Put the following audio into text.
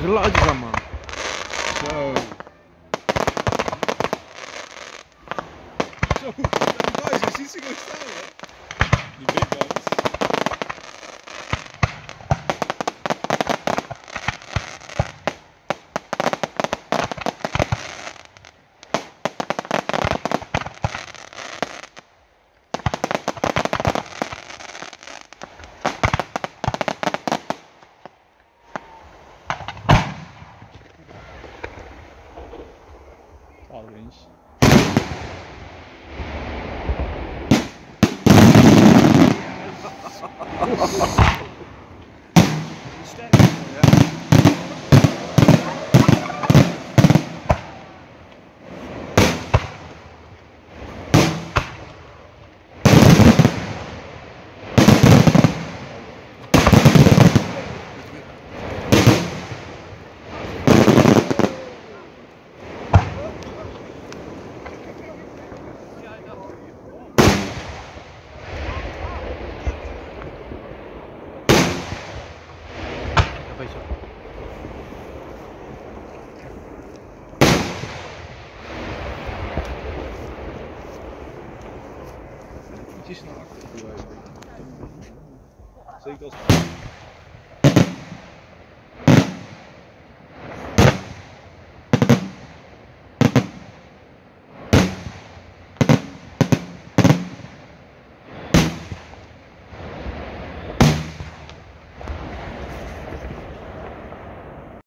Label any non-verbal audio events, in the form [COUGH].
geluidjes aan, man. Zo. Zo, je ziet ze gewoon staan, hè? Die big jovens. [LAUGHS] よいしょ一種のアクセスが追加され